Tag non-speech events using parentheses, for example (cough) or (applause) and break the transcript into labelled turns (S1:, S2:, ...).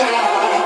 S1: Yeah. (laughs)